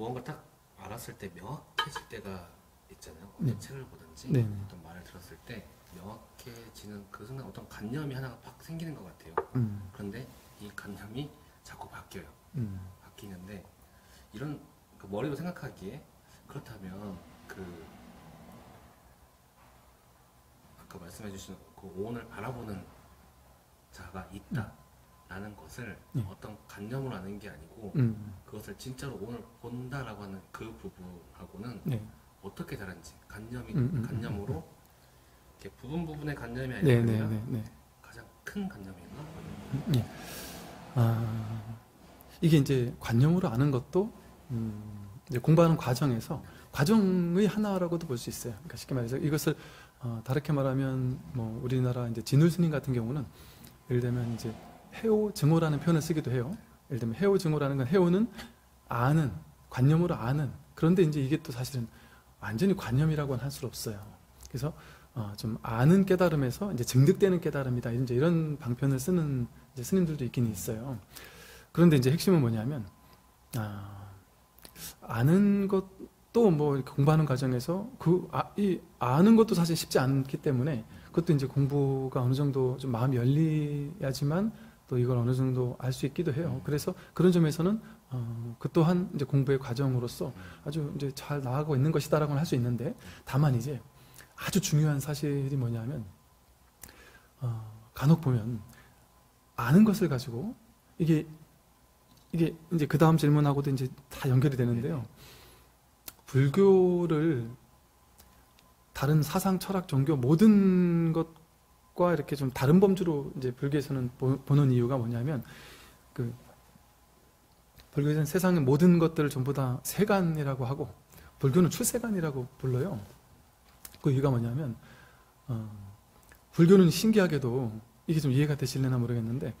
무언가 딱 알았을 때 명확해질 때가 있잖아요. 어떤 네. 책을 보든지 네. 어떤 말을 들었을 때 명확해지는 그 순간 어떤 관념이 하나가 팍 생기는 것 같아요. 음, 그런데 이 관념이 자꾸 바뀌어요. 음, 바뀌는데 이런 그 머리로 생각하기에 그렇다면 그 아까 말씀해주신 그 오온을 바라보는 자가 있다 라는 것을 네. 어떤 관념으로 아는 게 아니고 음, 그것을 진짜로 오늘 본다라고 하는 그 부분하고는 네. 어떻게 다른지 관념이 음, 음, 음, 관념으로 이렇게 부분 부분의 관념이 네, 아니라 네, 네, 네. 가장 큰 관념인가? 음, 예. 아, 이게 이제 관념으로 아는 것도 음, 이제 공부하는 과정에서 과정의 하나라고도 볼 수 있어요. 그러니까 쉽게 말해서 이것을 어, 다르게 말하면 뭐 우리나라 이제 진울 스님 같은 경우는 예를 들면 이제 해오 증오라는 표현을 쓰기도 해요. 예를 들면 해오 증오라는 건 해오는 아는 관념으로 아는 그런데 이제 이게 또 사실은 완전히 관념이라고는 할 수 없어요. 그래서 어, 좀 아는 깨달음에서 이제 증득되는 깨달음이다. 이제 이런 방편을 쓰는 이제 스님들도 있긴 있어요. 그런데 이제 핵심은 뭐냐면 아, 아는 것도 뭐 공부하는 과정에서 그 아, 이 아는 것도 사실 쉽지 않기 때문에 그것도 이제 공부가 어느 정도 좀 마음이 열리야지만 또 이걸 어느 정도 알 수 있기도 해요. 그래서 그런 점에서는 어, 그 또한 이제 공부의 과정으로서 아주 이제 잘 나아가고 있는 것이다라고는 할 수 있는데 다만 이제 아주 중요한 사실이 뭐냐면 어, 간혹 보면 아는 것을 가지고 이게 이게 이제 그 다음 질문하고도 이제 다 연결이 되는데요. 불교를 다른 사상, 철학, 종교 모든 것 과 이렇게 좀 다른 범주로 이제 불교에서는 보, 보는 이유가 뭐냐면 그 불교에서는 세상의 모든 것들을 전부 다 세간이라고 하고 불교는 출세간이라고 불러요. 그 이유가 뭐냐면 어, 불교는 신기하게도 이게 좀 이해가 되실려나 모르겠는데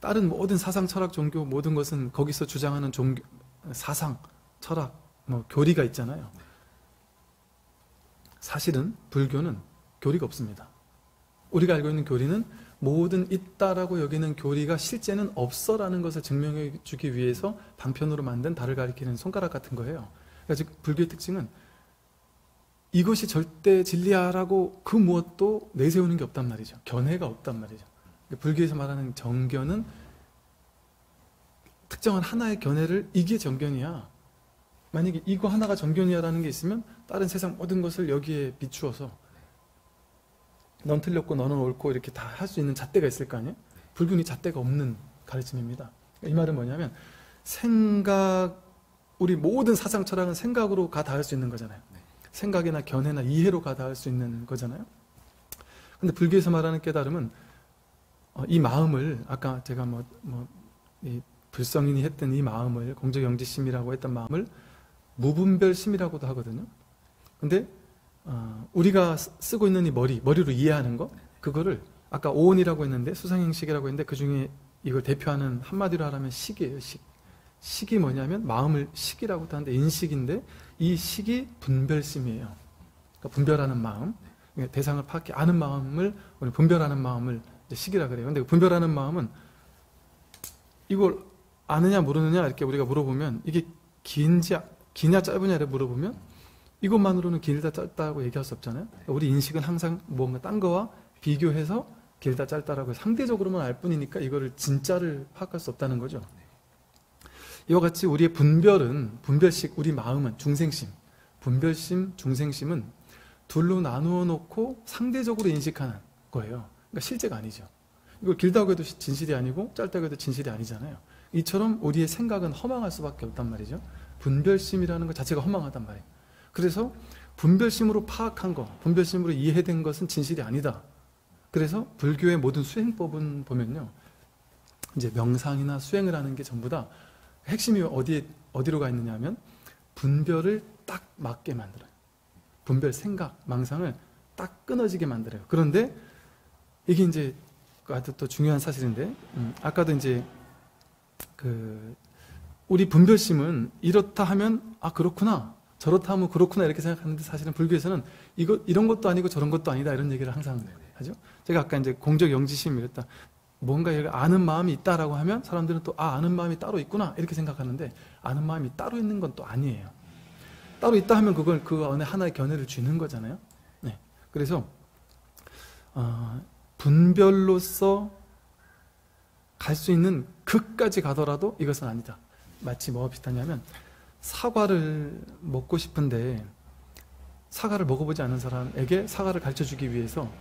다른 모든 사상, 철학, 종교 모든 것은 거기서 주장하는 종교, 사상, 철학, 뭐 교리가 있잖아요. 사실은 불교는 교리가 없습니다. 우리가 알고 있는 교리는 모든 있다라고 여기는 교리가 실제는 없어라는 것을 증명해 주기 위해서 방편으로 만든 달을 가리키는 손가락 같은 거예요. 그러니까 즉 불교의 특징은 이것이 절대 진리야라고 그 무엇도 내세우는 게 없단 말이죠. 견해가 없단 말이죠. 그러니까 불교에서 말하는 정견은 특정한 하나의 견해를 이게 정견이야. 만약에 이거 하나가 정견이야라는 게 있으면 다른 세상 모든 것을 여기에 비추어서 넌 틀렸고 너는 옳고 이렇게 다 할 수 있는 잣대가 있을 거 아니에요? 불교는 잣대가 없는 가르침입니다. 이 말은 뭐냐면 생각 우리 모든 사상 철학은 생각으로 가 닿을 수 있는 거잖아요. 생각이나 견해나 이해로 가 닿을 수 있는 거잖아요. 근데 불교에서 말하는 깨달음은 어, 이 마음을 아까 제가 뭐, 뭐, 이 불성인이 했던 이 마음을 공적영지심이라고 했던 마음을 무분별심이라고도 하거든요. 근데 어, 우리가 쓰- 쓰고 있는 이 머리, 머리로 이해하는 거, 그거를 아까 오온이라고 했는데 수상행식이라고 했는데 그 중에 이걸 대표하는 한마디로 하라면 식이에요, 식. 식이 뭐냐면 마음을 식이라고도 하는데 인식인데 이 식이 분별심이에요. 그러니까 분별하는 마음, 그러니까 대상을 파악해 아는 마음을 우리 분별하는 마음을 이제 식이라 그래요. 근데 그 분별하는 마음은 이걸 아느냐 모르느냐 이렇게 우리가 물어보면 이게 긴지 기냐 짧으냐를 물어보면 이것만으로는 길다 짧다고 얘기할 수 없잖아요. 우리 인식은 항상 뭔가 딴 거와 비교해서 길다 짧다라고 상대적으로만 알 뿐이니까 이거를 진짜를 파악할 수 없다는 거죠. 이와 같이 우리의 분별은 분별식 우리 마음은 중생심, 분별심, 중생심은 둘로 나누어 놓고 상대적으로 인식하는 거예요. 그러니까 실제가 아니죠. 이걸 길다고 해도 진실이 아니고 짧다고 해도 진실이 아니잖아요. 이처럼 우리의 생각은 허망할 수밖에 없단 말이죠. 분별심이라는 것 자체가 허망하단 말이에요. 그래서 분별심으로 파악한 것, 분별심으로 이해된 것은 진실이 아니다. 그래서 불교의 모든 수행법은 보면요. 이제 명상이나 수행을 하는 게 전부 다 핵심이 어디에, 어디로 가 있느냐 하면 분별을 딱 맞게 만들어요. 분별 생각, 망상을 딱 끊어지게 만들어요. 그런데 이게 이제 아주 또 중요한 사실인데, 음, 아까도 이제 그 우리 분별심은 이렇다 하면 아 그렇구나 저렇다 하면 그렇구나 이렇게 생각하는데 사실은 불교에서는 이거 이런 것도 아니고 저런 것도 아니다 이런 얘기를 항상 하죠. 제가 아까 이제 공적 영지심 이랬다 뭔가 아는 마음이 있다라고 하면 사람들은 또 아, 아는 마음이 따로 있구나 이렇게 생각하는데 아는 마음이 따로 있는 건 또 아니에요. 따로 있다 하면 그걸 그 안에 하나의 견해를 쥐는 거잖아요. 네. 그래서 어, 분별로서 갈 수 있는 극까지 가더라도 이것은 아니다. 마치 뭐가 비슷하냐면 사과를 먹고 싶은데 사과를 먹어보지 않은 사람에게 사과를 가르쳐 주기 위해서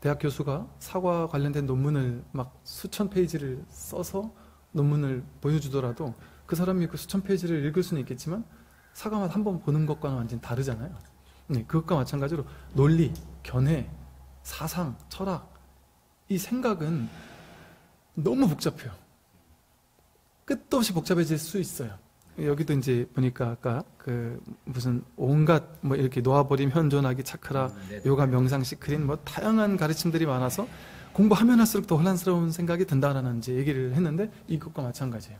대학 교수가 사과 관련된 논문을 막 수천 페이지를 써서 논문을 보여주더라도 그 사람이 그 수천 페이지를 읽을 수는 있겠지만 사과만 한번 보는 것과는 완전히 다르잖아요. 네, 그것과 마찬가지로 논리, 견해, 사상, 철학, 이 생각은 너무 복잡해요. 끝도 없이 복잡해질 수 있어요. 여기도 이제 보니까 아까 그 무슨 온갖 뭐 이렇게 놓아버림, 현존하기, 차크라, 음, 네. 요가, 명상, 시크린 뭐 다양한 가르침들이 많아서 공부하면 할수록 더 혼란스러운 생각이 든다라는 이제 얘기를 했는데 이것과 마찬가지예요.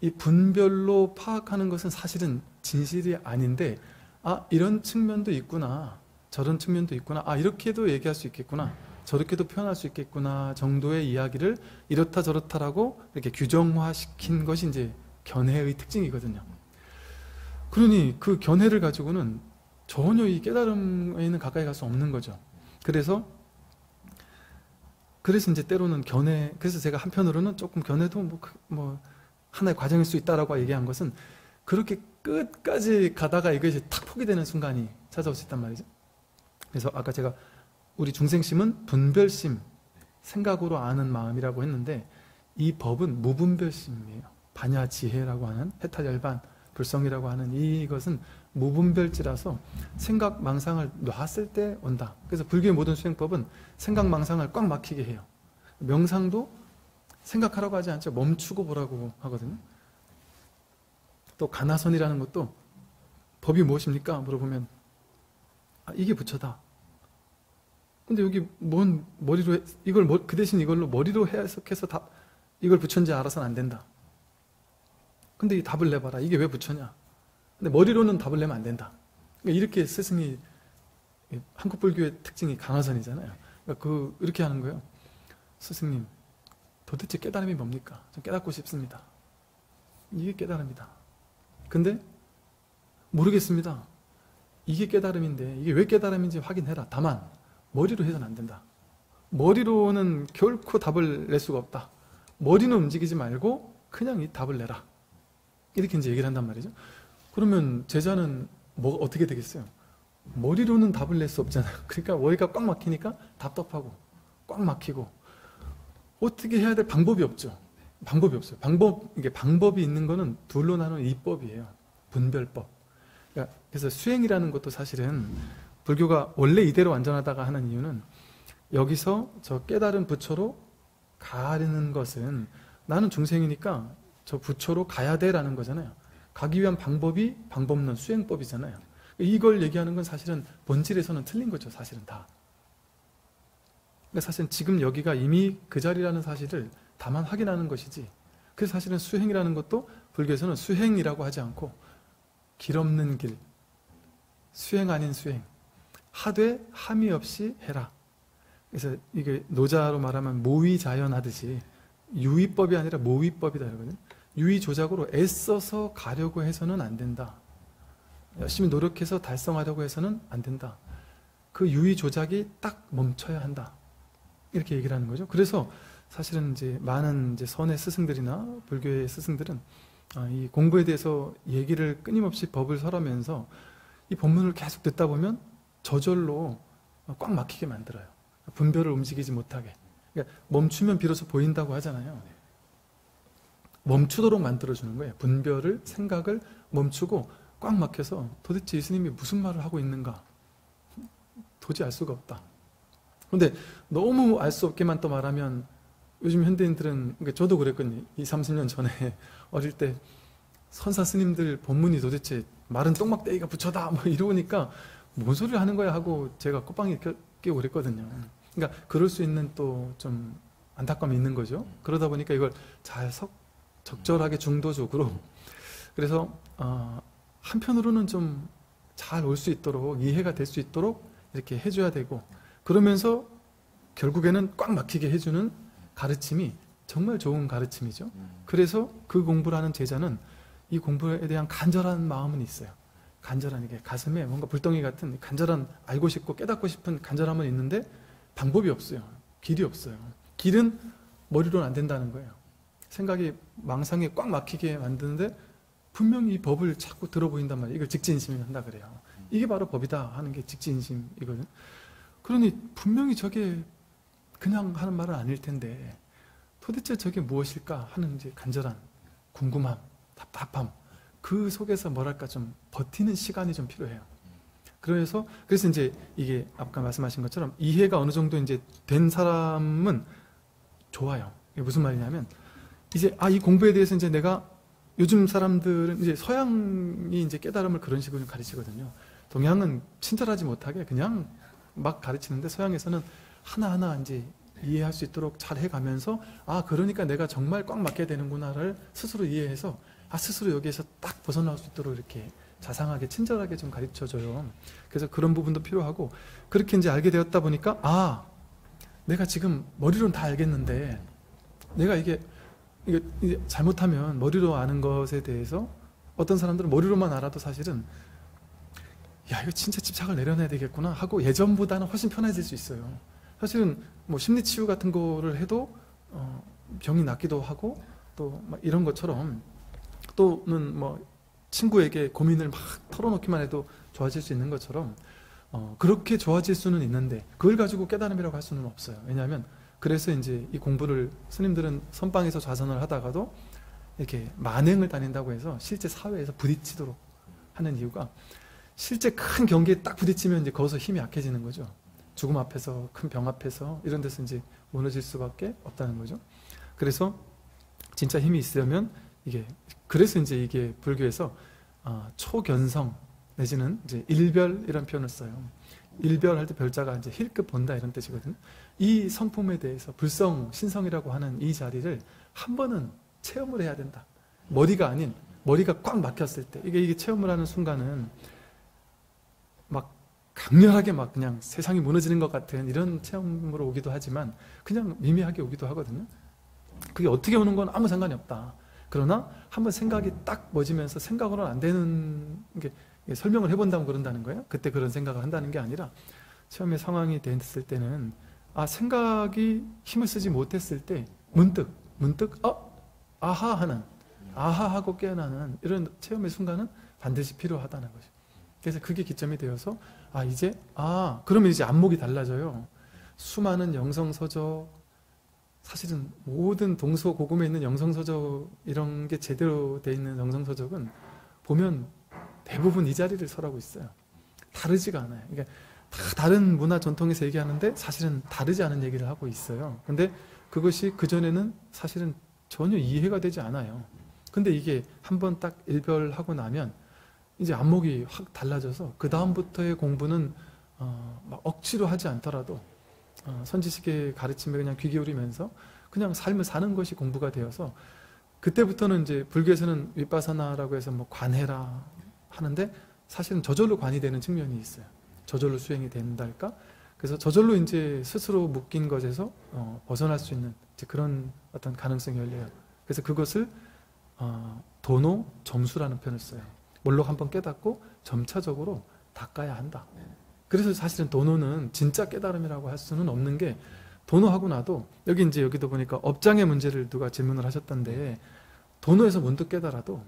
이 분별로 파악하는 것은 사실은 진실이 아닌데 아 이런 측면도 있구나 저런 측면도 있구나 아 이렇게도 얘기할 수 있겠구나 저렇게도 표현할 수 있겠구나 정도의 이야기를 이렇다 저렇다라고 이렇게 규정화시킨 것이 이제 견해의 특징이거든요. 그러니 그 견해를 가지고는 전혀 이 깨달음에는 가까이 갈 수 없는 거죠. 그래서 그래서 이제 때로는 견해 그래서 제가 한편으로는 조금 견해도 뭐, 그- 뭐 하나의 과정일 수 있다라고 얘기한 것은 그렇게 끝까지 가다가 이것이 탁 포기되는 순간이 찾아올 수 있단 말이죠. 그래서 아까 제가 우리 중생심은 분별심, 생각으로 아는 마음이라고 했는데 이 법은 무분별심이에요. 반야지혜라고 하는 해탈열반, 불성이라고 하는 이것은 무분별지라서 생각 망상을 놨을 때 온다. 그래서 불교의 모든 수행법은 생각 망상을 꽉 막히게 해요. 명상도 생각하라고 하지 않죠. 멈추고 보라고 하거든요. 또 가나선이라는 것도 법이 무엇입니까? 물어보면 아, 이게 부처다. 근데 여기 뭔 머리로 해- 이걸 뭐- 그 대신 이걸로 머리로 해석해서 답 이걸 부처인지 알아서는 안 된다. 근데 이 답을 내봐라. 이게 왜 부처냐? 근데 머리로는 답을 내면 안 된다. 그러니까 이렇게 스승이 이 한국 불교의 특징이 강화선이잖아요. 그러니까 그 이렇게 하는 거예요. 스승님, 도대체 깨달음이 뭡니까? 좀 깨닫고 싶습니다. 이게 깨달음이다. 근데 모르겠습니다. 이게 깨달음인데 이게 왜 깨달음인지 확인해라. 다만 머리로 해서는 안 된다. 머리로는 결코 답을 낼 수가 없다. 머리는 움직이지 말고 그냥 이 답을 내라. 이렇게 이제 얘기를 한단 말이죠. 그러면 제자는 뭐 어떻게 되겠어요? 머리로는 답을 낼 수 없잖아요. 그러니까 머리가 꽉 막히니까 답답하고 꽉 막히고 어떻게 해야 될 방법이 없죠. 방법이 없어요. 방법 이게 방법이 있는 거는 둘로 나눈 이법이에요. 분별법. 그러니까 그래서 수행이라는 것도 사실은 불교가 원래 이대로 완전하다가 하는 이유는 여기서 저 깨달은 부처로 가는 것은 나는 중생이니까 저 부처로 가야 돼라는 거잖아요. 가기 위한 방법이 방법론 수행법이잖아요. 이걸 얘기하는 건 사실은 본질에서는 틀린 거죠. 사실은 다. 그러니까 사실은 지금 여기가 이미 그 자리라는 사실을 다만 확인하는 것이지. 그래서 사실은 수행이라는 것도 불교에서는 수행이라고 하지 않고 길 없는 길, 수행 아닌 수행, 하되 함이 없이 해라. 그래서 이게 노자로 말하면 모의자연 하듯이 유의법이 아니라 모의법이다 이러거든요. 유의 조작으로 애써서 가려고 해서는 안 된다. 열심히 노력해서 달성하려고 해서는 안 된다. 그 유의 조작이 딱 멈춰야 한다. 이렇게 얘기를 하는 거죠. 그래서 사실은 이제 많은 이제 선의 스승들이나 불교의 스승들은 아, 이 공부에 대해서 얘기를 끊임없이 법을 설하면서 이 법문을 계속 듣다 보면 저절로 꽉 막히게 만들어요. 분별을 움직이지 못하게. 그러니까 멈추면 비로소 보인다고 하잖아요. 멈추도록 만들어주는 거예요. 분별을, 생각을 멈추고 꽉 막혀서 도대체 이 스님이 무슨 말을 하고 있는가. 도저히 알 수가 없다. 근데 너무 알 수 없게만 또 말하면 요즘 현대인들은, 그러니까 저도 그랬거든요. 20, 30년 전에 어릴 때 선사 스님들 법문이 도대체 말은 똥막대기가 부처다 뭐 이러니까 뭔 소리를 하는 거야 하고 제가 꽃방에 끼고 그랬거든요. 그러니까 그럴 수 있는 또 좀 안타까움이 있는 거죠. 그러다 보니까 이걸 잘 석, 적절하게 중도적으로 그래서 어, 한편으로는 좀 잘 올 수 있도록 이해가 될 수 있도록 이렇게 해줘야 되고 그러면서 결국에는 꽉 막히게 해주는 가르침이 정말 좋은 가르침이죠. 음. 그래서 그 공부를 하는 제자는 이 공부에 대한 간절한 마음은 있어요. 간절한 이게 가슴에 뭔가 불덩이 같은 간절한 알고 싶고 깨닫고 싶은 간절함은 있는데 방법이 없어요. 길이 없어요. 길은 머리로는 안 된다는 거예요. 생각이 망상에 꽉 막히게 만드는데 분명히 이 법을 자꾸 들어 보인단 말이에요. 이걸 직진심이 한다 그래요. 이게 바로 법이다 하는 게 직진심이거든. 그러니 분명히 저게 그냥 하는 말은 아닐 텐데 도대체 저게 무엇일까 하는 이제 간절한 궁금함, 답답함 그 속에서 뭐랄까 좀 버티는 시간이 좀 필요해요. 그래서 그래서 이제 이게 아까 말씀하신 것처럼 이해가 어느 정도 이제 된 사람은 좋아요. 이게 무슨 말이냐면 이제 아 이 공부에 대해서 이제 내가 요즘 사람들은 이제 서양이 이제 깨달음을 그런 식으로 좀 가르치거든요. 동양은 친절하지 못하게 그냥 막 가르치는데 서양에서는 하나하나 이제 이해할 수 있도록 잘 해가면서 아 그러니까 내가 정말 꽉 맞게 되는구나를 스스로 이해해서 아 스스로 여기에서 딱 벗어날 수 있도록 이렇게 자상하게 친절하게 좀 가르쳐줘요. 그래서 그런 부분도 필요하고 그렇게 이제 알게 되었다 보니까 아 내가 지금 머리로는 다 알겠는데 내가 이게 이게 잘못하면 머리로 아는 것에 대해서 어떤 사람들은 머리로만 알아도 사실은 야 이거 진짜 집착을 내려놔야 되겠구나 하고 예전보다는 훨씬 편해질 수 있어요. 사실은 뭐 심리 치유 같은 거를 해도 어, 병이 낫기도 하고 또막 이런 것처럼 또는 뭐 친구에게 고민을 막 털어놓기만 해도 좋아질 수 있는 것처럼 어, 그렇게 좋아질 수는 있는데 그걸 가지고 깨달음이라고 할 수는 없어요. 왜냐하면 그래서 이제 이 공부를 스님들은 선방에서 좌선을 하다가도 이렇게 만행을 다닌다고 해서 실제 사회에서 부딪히도록 하는 이유가 실제 큰 경기에 딱 부딪히면 이제 거기서 힘이 약해지는 거죠. 죽음 앞에서 큰 병 앞에서 이런 데서 이제 무너질 수밖에 없다는 거죠. 그래서 진짜 힘이 있으려면 이게 그래서 이제 이게 불교에서 아, 초견성 내지는 이제 일별 이런 표현을 써요. 일별할 때 별자가 이제 힐급 본다 이런 뜻이거든요. 이 성품에 대해서 불성, 신성이라고 하는 이 자리를 한 번은 체험을 해야 된다. 머리가 아닌 머리가 꽉 막혔을 때 이게 이게 체험을 하는 순간은 막 강렬하게 막 그냥 세상이 무너지는 것 같은 이런 체험으로 오기도 하지만 그냥 미미하게 오기도 하거든요. 그게 어떻게 오는 건 아무 상관이 없다. 그러나 한번 생각이 딱 멎으면서 생각으로는 안 되는 게 설명을 해본다면 그런다는 거예요. 그때 그런 생각을 한다는 게 아니라 처음에 상황이 됐을 때는 아 생각이 힘을 쓰지 못했을 때 문득 문득 어 아하 하는 아하 하고 깨어나는 이런 체험의 순간은 반드시 필요하다는 거죠. 그래서 그게 기점이 되어서 아 이제 아 그러면 이제 안목이 달라져요. 수많은 영성서적 사실은 모든 동서 고금에 있는 영성서적 이런 게 제대로 돼 있는 영성서적은 보면 대부분 이 자리를 설하고 있어요. 다르지가 않아요. 그러니까 다 다른 문화 전통에서 얘기하는데 사실은 다르지 않은 얘기를 하고 있어요. 근데 그것이 그전에는 사실은 전혀 이해가 되지 않아요. 근데 이게 한 번 딱 일별하고 나면 이제 안목이 확 달라져서 그 다음부터의 공부는 어, 막 억지로 하지 않더라도 어, 선지식의 가르침에 그냥 귀 기울이면서 그냥 삶을 사는 것이 공부가 되어서 그때부터는 이제 불교에서는 윗바사나라고 해서 뭐 관해라 하는데 사실은 저절로 관이 되는 측면이 있어요. 저절로 수행이 된달까? 그래서 저절로 이제 스스로 묶인 것에서 어, 벗어날 수 있는 그런 어떤 가능성이 열려요. 그래서 그것을 어, 도노 점수라는 표현을 써요. 몰록 한번 깨닫고 점차적으로 닦아야 한다. 그래서 사실은 도노는 진짜 깨달음이라고 할 수는 없는 게 도노하고 나도 여기 이제 여기도 보니까 업장의 문제를 누가 질문을 하셨던데 도노에서 문득 깨달아도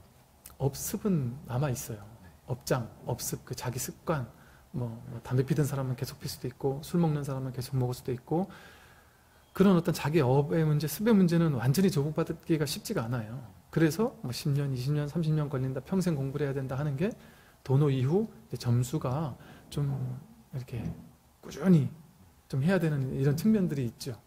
업습은 남아 있어요. 업장, 업습, 그 자기 습관, 뭐, 뭐 담배 피던 사람은 계속 필 수도 있고 술 먹는 사람은 계속 먹을 수도 있고 그런 어떤 자기 업의 문제, 습의 문제는 완전히 조복받기가 쉽지가 않아요. 그래서 뭐 10년, 20년, 30년 걸린다, 평생 공부를 해야 된다 하는 게 도노 이후 점수가 좀 이렇게 꾸준히 좀 해야 되는 이런 측면들이 있죠.